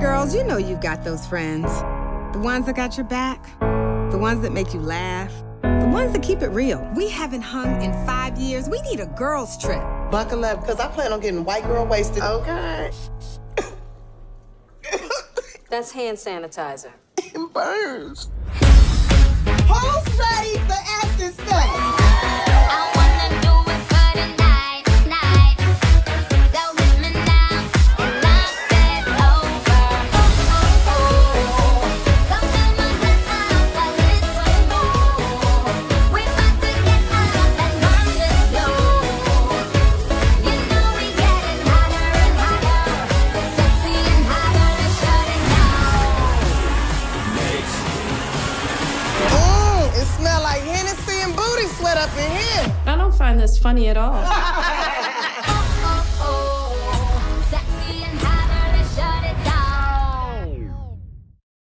Girls, you know you've got those friends. The ones that got your back, the ones that make you laugh, the ones that keep it real. We haven't hung in five years. We need a girls' trip. Buckle up, because I plan on getting white girl wasted. Okay. That's hand sanitizer. It burns. Smell like Hennessy and booty sweat up in here. I don't find this funny at all.